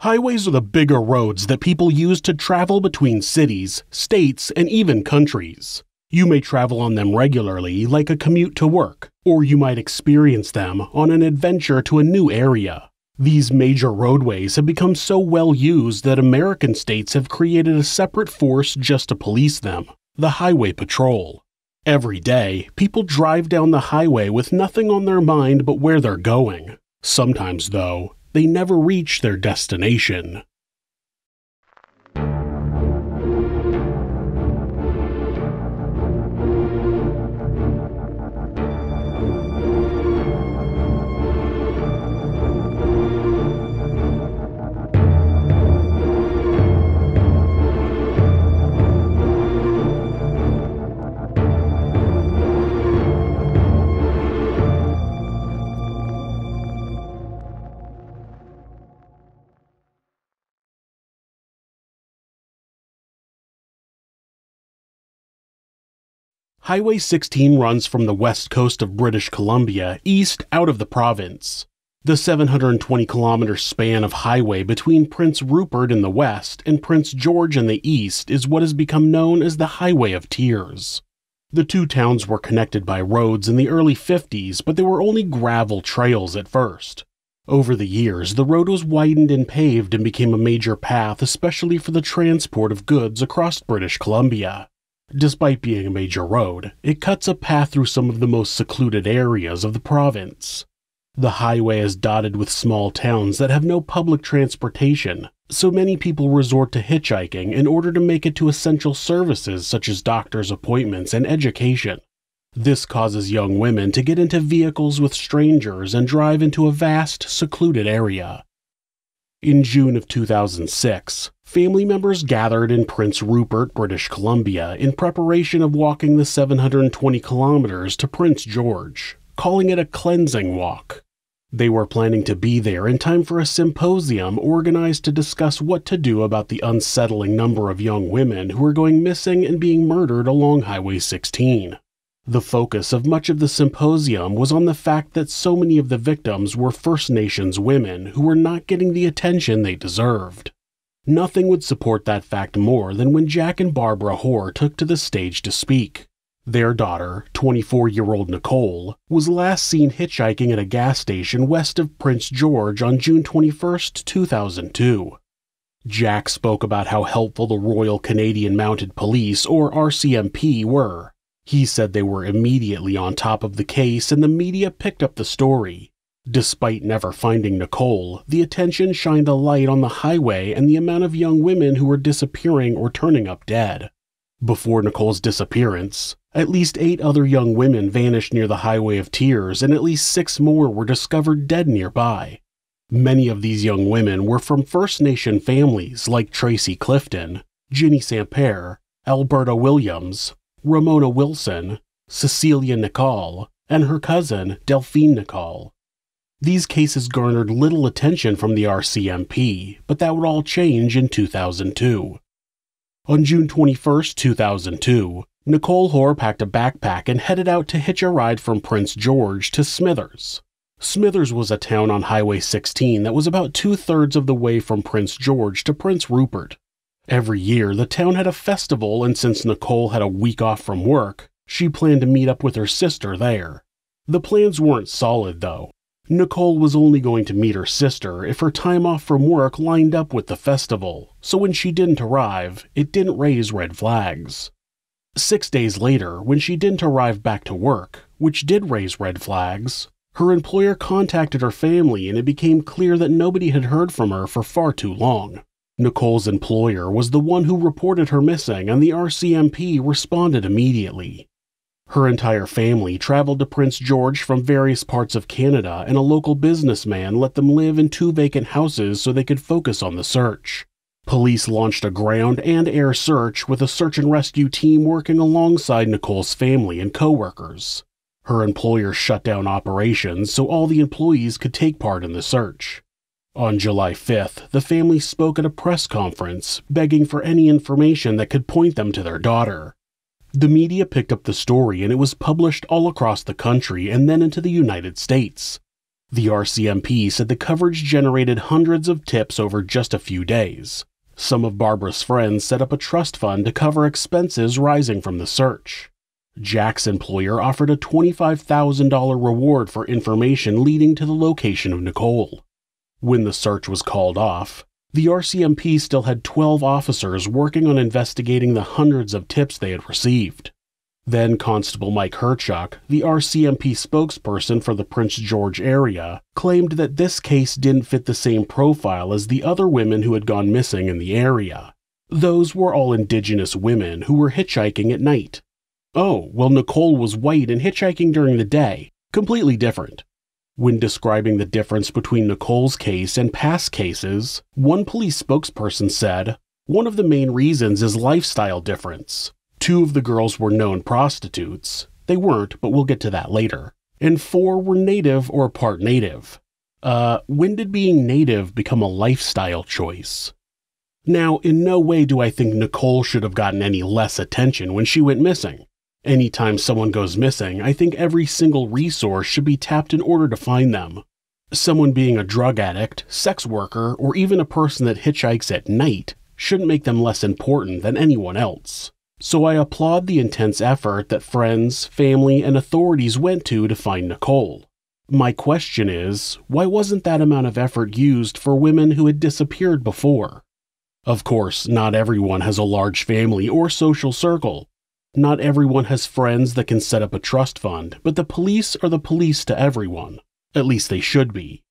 Highways are the bigger roads that people use to travel between cities, states, and even countries. You may travel on them regularly, like a commute to work, or you might experience them on an adventure to a new area. These major roadways have become so well used that American states have created a separate force just to police them the Highway Patrol. Every day, people drive down the highway with nothing on their mind but where they're going. Sometimes, though, they never reach their destination. Highway 16 runs from the west coast of British Columbia east out of the province. The 720 kilometer span of highway between Prince Rupert in the west and Prince George in the east is what has become known as the Highway of Tears. The two towns were connected by roads in the early 50s, but they were only gravel trails at first. Over the years, the road was widened and paved and became a major path, especially for the transport of goods across British Columbia. Despite being a major road, it cuts a path through some of the most secluded areas of the province. The highway is dotted with small towns that have no public transportation, so many people resort to hitchhiking in order to make it to essential services such as doctor's appointments and education. This causes young women to get into vehicles with strangers and drive into a vast, secluded area. In June of 2006, family members gathered in Prince Rupert, British Columbia, in preparation of walking the 720 kilometers to Prince George, calling it a cleansing walk. They were planning to be there in time for a symposium organized to discuss what to do about the unsettling number of young women who were going missing and being murdered along Highway 16. The focus of much of the symposium was on the fact that so many of the victims were First Nations women who were not getting the attention they deserved. Nothing would support that fact more than when Jack and Barbara Hoar took to the stage to speak. Their daughter, 24 year old Nicole, was last seen hitchhiking at a gas station west of Prince George on June 21, 2002. Jack spoke about how helpful the Royal Canadian Mounted Police, or RCMP, were he said they were immediately on top of the case and the media picked up the story. Despite never finding Nicole, the attention shined a light on the highway and the amount of young women who were disappearing or turning up dead. Before Nicole's disappearance, at least eight other young women vanished near the Highway of Tears, and at least six more were discovered dead nearby. Many of these young women were from First Nation families like Tracy Clifton, Ginny Samper, Alberta Williams, Ramona Wilson, Cecilia Nikal, and her cousin, Delphine Nikal. These cases garnered little attention from the RCMP, but that would all change in 2002. On June 21, 2002, Nicole Hoar packed a backpack and headed out to hitch a ride from Prince George to Smithers. Smithers was a town on Highway 16 that was about two thirds of the way from Prince George to Prince Rupert. Every year, the town had a festival, and since Nicole had a week off from work, she planned to meet up with her sister there. The plans weren't solid, though. Nicole was only going to meet her sister if her time off from work lined up with the festival, so when she didn't arrive, it didn't raise red flags. Six days later, when she didn't arrive back to work, which did raise red flags, her employer contacted her family and it became clear that nobody had heard from her for far too long. Nicole's employer was the one who reported her missing, and the RCMP responded immediately. Her entire family traveled to Prince George from various parts of Canada, and a local businessman let them live in two vacant houses so they could focus on the search. Police launched a ground and air search with a search and rescue team working alongside Nicole's family and coworkers. Her employer shut down operations so all the employees could take part in the search. On July 5th, the family spoke at a press conference, begging for any information that could point them to their daughter. The media picked up the story and it was published all across the country and then into the United States. The RCMP said the coverage generated hundreds of tips over just a few days. Some of Barbara's friends set up a trust fund to cover expenses rising from the search. Jack's employer offered a $25,000 reward for information leading to the location of Nicole. When the search was called off, the RCMP still had 12 officers working on investigating the hundreds of tips they had received. Then Constable Mike Herchuk, the RCMP spokesperson for the Prince George area, claimed that this case didn't fit the same profile as the other women who had gone missing in the area. Those were all indigenous women who were hitchhiking at night. Oh, well, Nicole was white and hitchhiking during the day. Completely different. When describing the difference between Nicole's case and past cases, one police spokesperson said, One of the main reasons is lifestyle difference. Two of the girls were known prostitutes. They weren't, but we'll get to that later. And four were native or part native. Uh, when did being native become a lifestyle choice? Now, in no way do I think Nicole should have gotten any less attention when she went missing. Anytime someone goes missing, I think every single resource should be tapped in order to find them. Someone being a drug addict, sex worker, or even a person that hitchhikes at night shouldn't make them less important than anyone else. So I applaud the intense effort that friends, family, and authorities went to to find Nicole. My question is, why wasn't that amount of effort used for women who had disappeared before? Of course, not everyone has a large family or social circle, not everyone has friends that can set up a trust fund, but the police are the police to everyone. At least they should be.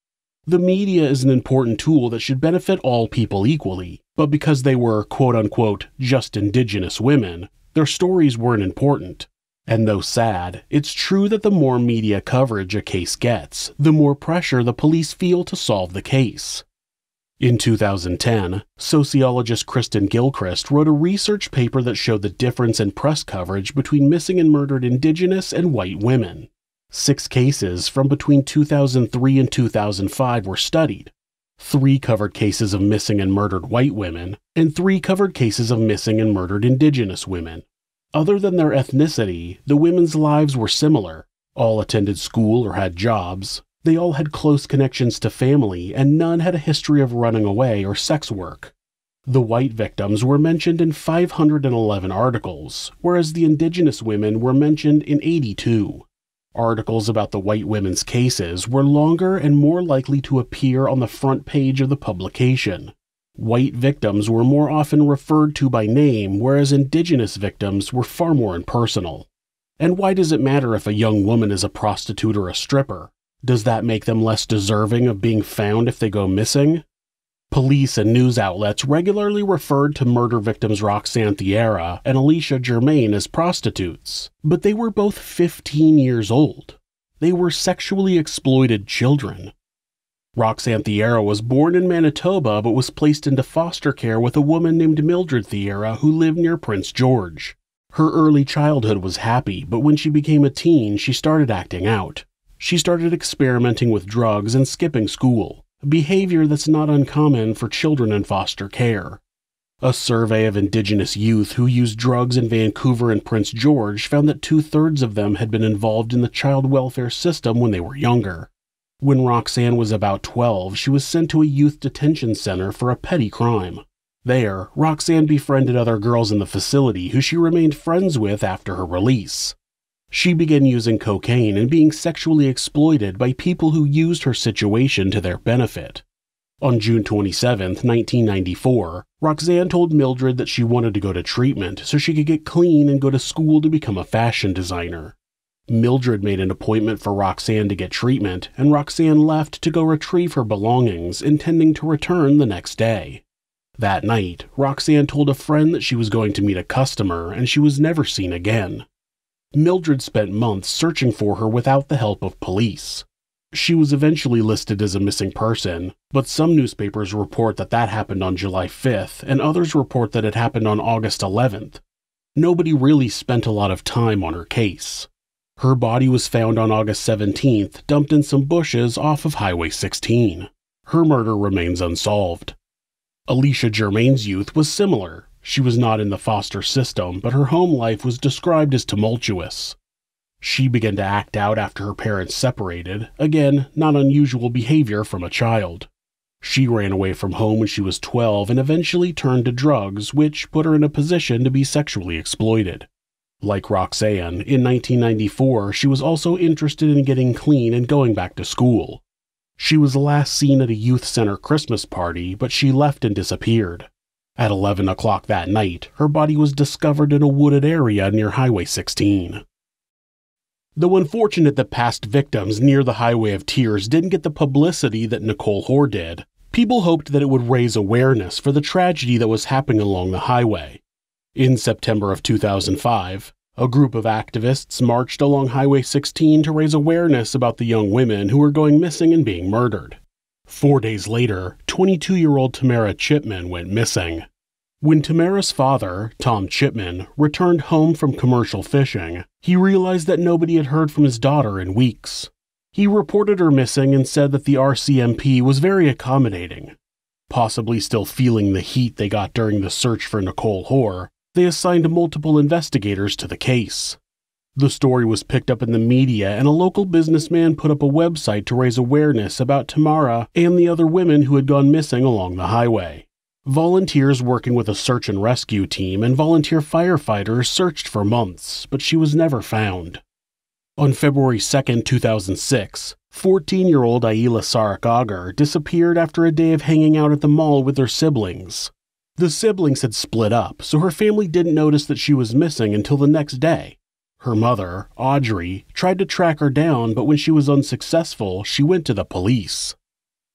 The media is an important tool that should benefit all people equally, but because they were quote unquote just indigenous women, their stories weren't important. And though sad, it's true that the more media coverage a case gets, the more pressure the police feel to solve the case. In 2010, sociologist Kristen Gilchrist wrote a research paper that showed the difference in press coverage between missing and murdered Indigenous and white women. Six cases from between 2003 and 2005 were studied. Three covered cases of missing and murdered white women, and three covered cases of missing and murdered Indigenous women. Other than their ethnicity, the women's lives were similar. All attended school or had jobs, they all had close connections to family, and none had a history of running away or sex work. The white victims were mentioned in 511 articles, whereas the indigenous women were mentioned in 82. Articles about the white women's cases were longer and more likely to appear on the front page of the publication. White victims were more often referred to by name, whereas indigenous victims were far more impersonal. And why does it matter if a young woman is a prostitute or a stripper? Does that make them less deserving of being found if they go missing? Police and news outlets regularly referred to murder victims Roxanne Thiara and Alicia Germain as prostitutes, but they were both 15 years old. They were sexually exploited children. Roxanne Thiara was born in Manitoba but was placed into foster care with a woman named Mildred Thiara who lived near Prince George. Her early childhood was happy, but when she became a teen, she started acting out. She started experimenting with drugs and skipping school, a behavior that's not uncommon for children in foster care. A survey of Indigenous youth who used drugs in Vancouver and Prince George found that two thirds of them had been involved in the child welfare system when they were younger. When Roxanne was about 12, she was sent to a youth detention center for a petty crime. There, Roxanne befriended other girls in the facility who she remained friends with after her release. She began using cocaine and being sexually exploited by people who used her situation to their benefit. On June 27, 1994, Roxanne told Mildred that she wanted to go to treatment so she could get clean and go to school to become a fashion designer. Mildred made an appointment for Roxanne to get treatment, and Roxanne left to go retrieve her belongings, intending to return the next day. That night, Roxanne told a friend that she was going to meet a customer and she was never seen again. Mildred spent months searching for her without the help of police. She was eventually listed as a missing person, but some newspapers report that that happened on July 5th, and others report that it happened on August 11th. Nobody really spent a lot of time on her case. Her body was found on August 17th, dumped in some bushes off of Highway 16. Her murder remains unsolved. Alicia Germain's youth was similar. She was not in the foster system, but her home life was described as tumultuous. She began to act out after her parents separated, again, not unusual behavior from a child. She ran away from home when she was 12 and eventually turned to drugs, which put her in a position to be sexually exploited. Like Roxanne, in 1994, she was also interested in getting clean and going back to school. She was last seen at a youth center Christmas party, but she left and disappeared. At 11 o'clock that night, her body was discovered in a wooded area near Highway 16. Though unfortunate that past victims near the Highway of Tears didn't get the publicity that Nicole Hoar did, people hoped that it would raise awareness for the tragedy that was happening along the highway. In September of 2005, a group of activists marched along Highway 16 to raise awareness about the young women who were going missing and being murdered. Four days later, 22 year old Tamara Chipman went missing. When Tamara's father, Tom Chipman, returned home from commercial fishing, he realized that nobody had heard from his daughter in weeks. He reported her missing and said that the RCMP was very accommodating. Possibly still feeling the heat they got during the search for Nicole Hoar, they assigned multiple investigators to the case. The story was picked up in the media, and a local businessman put up a website to raise awareness about Tamara and the other women who had gone missing along the highway. Volunteers working with a search and rescue team and volunteer firefighters searched for months, but she was never found. On February 2, 2006, 14 year old Aielah Saric Auger disappeared after a day of hanging out at the mall with her siblings. The siblings had split up, so her family didn't notice that she was missing until the next day. Her mother, Audrey, tried to track her down, but when she was unsuccessful, she went to the police.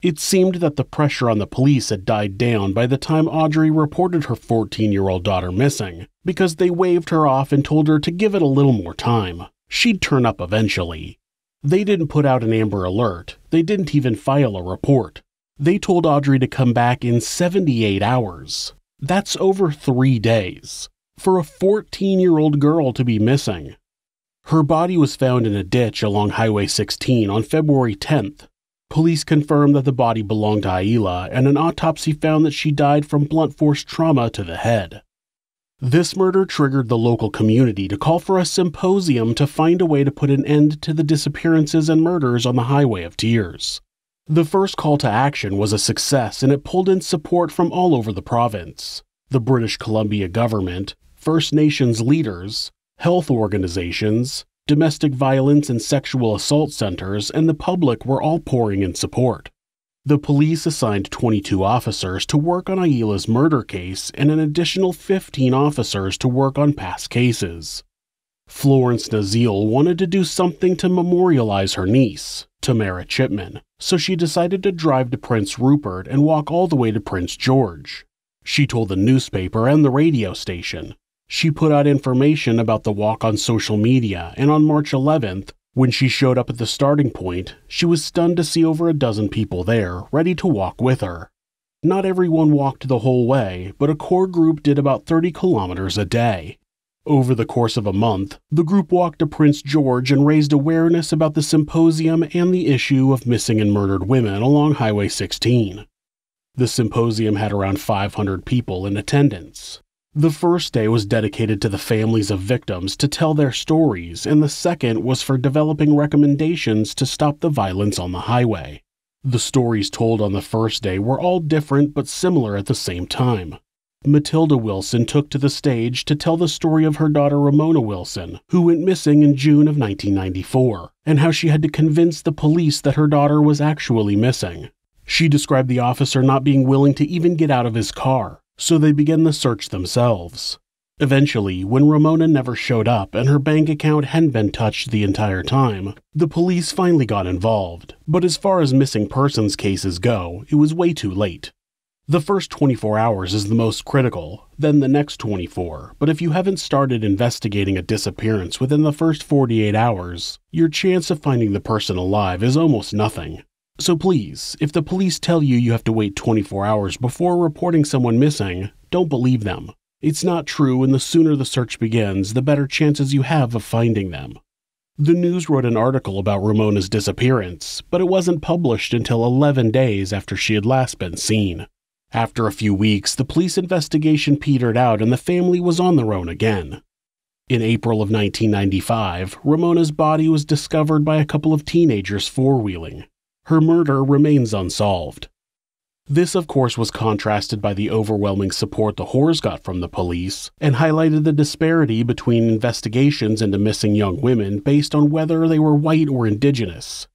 It seemed that the pressure on the police had died down by the time Audrey reported her 14 year old daughter missing, because they waved her off and told her to give it a little more time. She'd turn up eventually. They didn't put out an Amber Alert, they didn't even file a report. They told Audrey to come back in 78 hours. That's over three days. For a 14 year old girl to be missing. Her body was found in a ditch along Highway 16 on February 10th. Police confirmed that the body belonged to Aielah, and an autopsy found that she died from blunt force trauma to the head. This murder triggered the local community to call for a symposium to find a way to put an end to the disappearances and murders on the Highway of Tears. The first call to action was a success and it pulled in support from all over the province. The British Columbia government, First Nations leaders, health organizations, domestic violence and sexual assault centers, and the public were all pouring in support. The police assigned 22 officers to work on Aielah's murder case and an additional 15 officers to work on past cases. Florence Naziel wanted to do something to memorialize her niece, Tamara Chipman, so she decided to drive to Prince Rupert and walk all the way to Prince George. She told the newspaper and the radio station, she put out information about the walk on social media, and on March 11th, when she showed up at the starting point, she was stunned to see over a dozen people there, ready to walk with her. Not everyone walked the whole way, but a core group did about 30 kilometers a day. Over the course of a month, the group walked to Prince George and raised awareness about the symposium and the issue of missing and murdered women along Highway 16. The symposium had around 500 people in attendance. The first day was dedicated to the families of victims to tell their stories, and the second was for developing recommendations to stop the violence on the highway. The stories told on the first day were all different but similar at the same time. Matilda Wilson took to the stage to tell the story of her daughter Ramona Wilson, who went missing in June of 1994, and how she had to convince the police that her daughter was actually missing. She described the officer not being willing to even get out of his car, so they began the search themselves. Eventually, when Ramona never showed up and her bank account hadn't been touched the entire time, the police finally got involved. But as far as missing persons cases go, it was way too late. The first 24 hours is the most critical, then the next 24, but if you haven't started investigating a disappearance within the first 48 hours, your chance of finding the person alive is almost nothing. So please, if the police tell you you have to wait 24 hours before reporting someone missing, don't believe them. It's not true, and the sooner the search begins, the better chances you have of finding them. The news wrote an article about Ramona's disappearance, but it wasn't published until 11 days after she had last been seen. After a few weeks, the police investigation petered out and the family was on their own again. In April of 1995, Ramona's body was discovered by a couple of teenagers four wheeling. Her murder remains unsolved. This, of course, was contrasted by the overwhelming support the Hoars got from the police and highlighted the disparity between investigations into missing young women based on whether they were white or indigenous.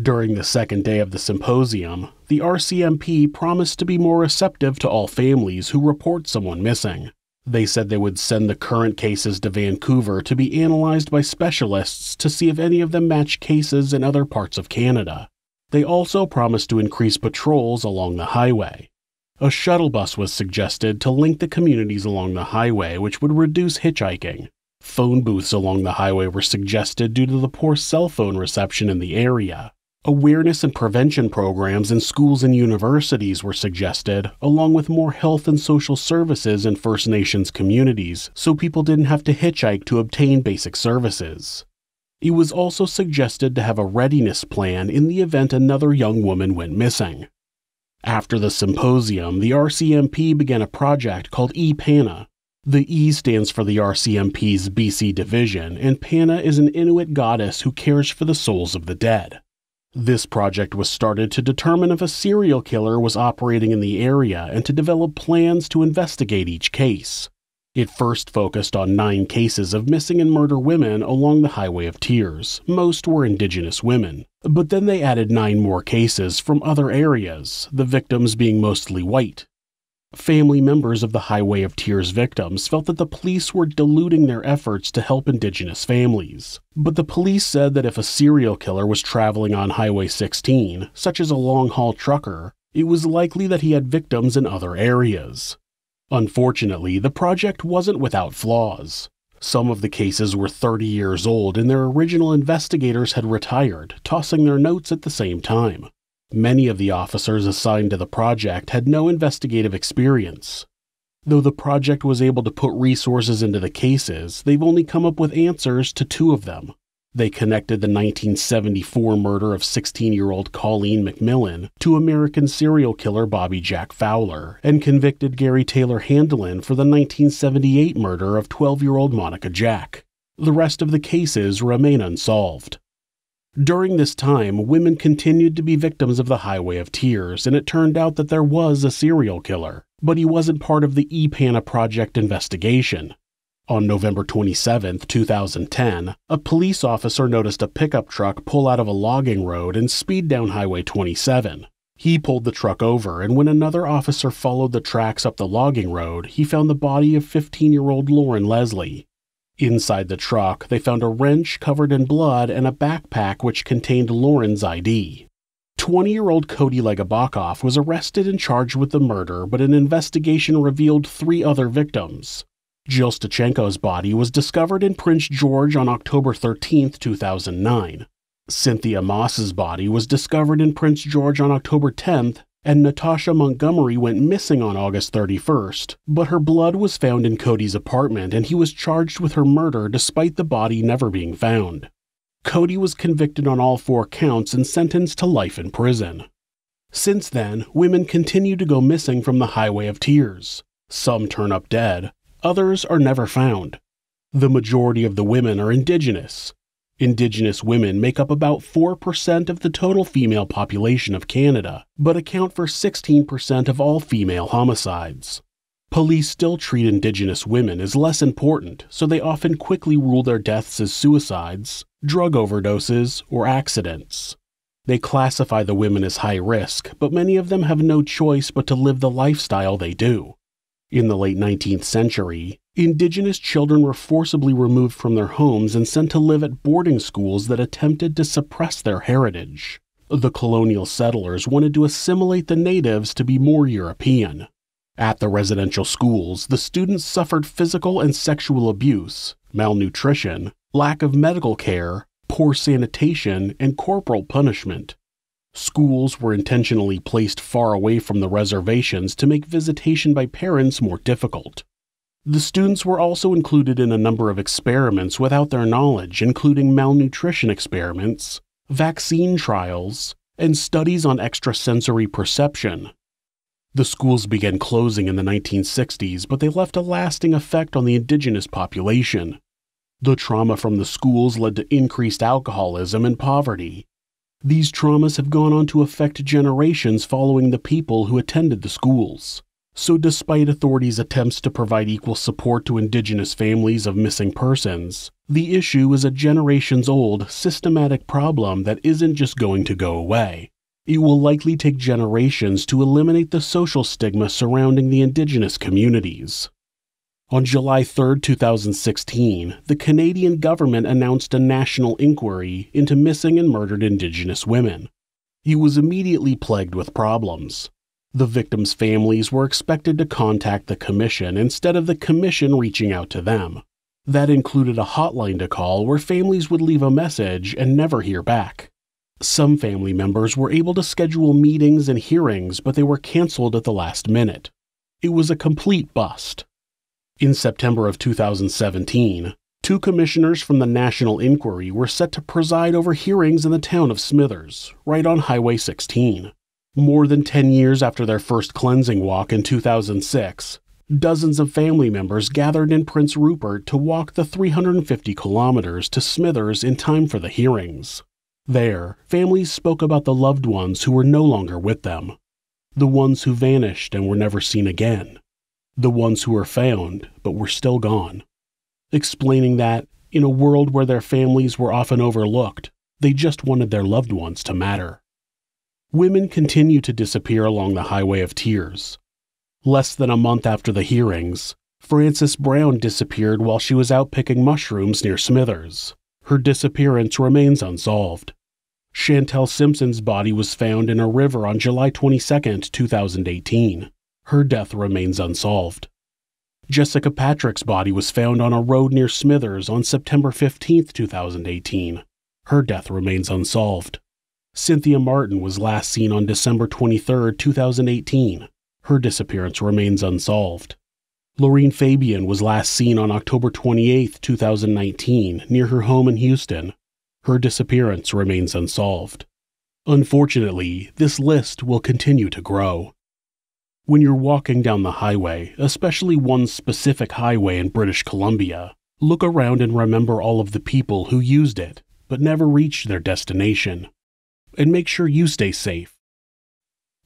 During the second day of the symposium, the RCMP promised to be more receptive to all families who report someone missing. They said they would send the current cases to Vancouver to be analyzed by specialists to see if any of them match cases in other parts of Canada. They also promised to increase patrols along the highway. A shuttle bus was suggested to link the communities along the highway, which would reduce hitchhiking. Phone booths along the highway were suggested due to the poor cell phone reception in the area. Awareness and prevention programs in schools and universities were suggested, along with more health and social services in First Nations communities so people didn't have to hitchhike to obtain basic services. It was also suggested to have a readiness plan in the event another young woman went missing. After the symposium, the RCMP began a project called ePana. The E stands for the RCMP's BC division, and Pana is an Inuit goddess who cares for the souls of the dead. This project was started to determine if a serial killer was operating in the area and to develop plans to investigate each case. It first focused on nine cases of missing and murder women along the Highway of Tears. Most were Indigenous women. But then they added nine more cases from other areas, the victims being mostly white. Family members of the Highway of Tears victims felt that the police were diluting their efforts to help Indigenous families. But the police said that if a serial killer was traveling on Highway 16, such as a long haul trucker, it was likely that he had victims in other areas. Unfortunately, the project wasn't without flaws. Some of the cases were 30 years old and their original investigators had retired, tossing their notes at the same time. Many of the officers assigned to the project had no investigative experience. Though the project was able to put resources into the cases, they've only come up with answers to two of them. They connected the 1974 murder of 16 year old Colleen MacMillen to American serial killer Bobby Jack Fowler and convicted Gary Taylor Handlen for the 1978 murder of 12 year old Monica Jack. The rest of the cases remain unsolved. During this time, women continued to be victims of the Highway of Tears, and it turned out that there was a serial killer, but he wasn't part of the ePana Project investigation. On November 27, 2010, a police officer noticed a pickup truck pull out of a logging road and speed down Highway 27. He pulled the truck over, and when another officer followed the tracks up the logging road, he found the body of 15 year old Loren Leslie. Inside the truck, they found a wrench covered in blood and a backpack which contained Loren's ID. 20 year old Cody Legebokoff was arrested and charged with the murder, but an investigation revealed three other victims. Jill Stuchenko's body was discovered in Prince George on October 13, 2009. Cynthia Maas's body was discovered in Prince George on October 10th, and Natasha Montgomery went missing on August 31st, but her blood was found in Cody's apartment and he was charged with her murder despite the body never being found. Cody was convicted on all four counts and sentenced to life in prison. Since then, women continue to go missing from the Highway of Tears. Some turn up dead, others are never found. The majority of the women are indigenous, Indigenous women make up about 4% of the total female population of Canada, but account for 16% of all female homicides. Police still treat Indigenous women as less important, so they often quickly rule their deaths as suicides, drug overdoses, or accidents. They classify the women as high risk, but many of them have no choice but to live the lifestyle they do. In the late 19th century, Indigenous children were forcibly removed from their homes and sent to live at boarding schools that attempted to suppress their heritage. The colonial settlers wanted to assimilate the natives to be more European. At the residential schools, the students suffered physical and sexual abuse, malnutrition, lack of medical care, poor sanitation, and corporal punishment. Schools were intentionally placed far away from the reservations to make visitation by parents more difficult. The students were also included in a number of experiments without their knowledge, including malnutrition experiments, vaccine trials, and studies on extrasensory perception. The schools began closing in the 1960s, but they left a lasting effect on the indigenous population. The trauma from the schools led to increased alcoholism and poverty. These traumas have gone on to affect generations following the people who attended the schools. So, despite authorities' attempts to provide equal support to indigenous families of missing persons, the issue is a generations old, systematic problem that isn't just going to go away. It will likely take generations to eliminate the social stigma surrounding the indigenous communities. On July 3, 2016, the Canadian government announced a national inquiry into missing and murdered Indigenous women. It was immediately plagued with problems. The victims' families were expected to contact the Commission instead of the Commission reaching out to them. That included a hotline to call where families would leave a message and never hear back. Some family members were able to schedule meetings and hearings, but they were canceled at the last minute. It was a complete bust. In September of 2017, two commissioners from the National Inquiry were set to preside over hearings in the town of Smithers, right on Highway 16. More than 10 years after their first cleansing walk in 2006, dozens of family members gathered in Prince Rupert to walk the 350 kilometers to Smithers in time for the hearings. There, families spoke about the loved ones who were no longer with them, the ones who vanished and were never seen again, the ones who were found but were still gone, explaining that, in a world where their families were often overlooked, they just wanted their loved ones to matter. Women continue to disappear along the Highway of Tears. Less than a month after the hearings, Frances Brown disappeared while she was out picking mushrooms near Smithers. Her disappearance remains unsolved. Chantel Simpson's body was found in a river on July 22, 2018. Her death remains unsolved. Jessica Patrick's body was found on a road near Smithers on September 15, 2018. Her death remains unsolved. Cynthia Martin was last seen on December 23, 2018. Her disappearance remains unsolved. Lorene Fabian was last seen on October 28, 2019, near her home in Houston. Her disappearance remains unsolved. Unfortunately, this list will continue to grow. When you're walking down the highway, especially one specific highway in British Columbia, look around and remember all of the people who used it, but never reached their destination and make sure you stay safe.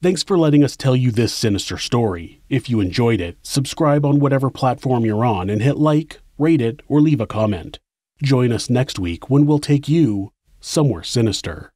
Thanks for letting us tell you this sinister story. If you enjoyed it, subscribe on whatever platform you're on and hit like, rate it, or leave a comment. Join us next week when we'll take you somewhere sinister.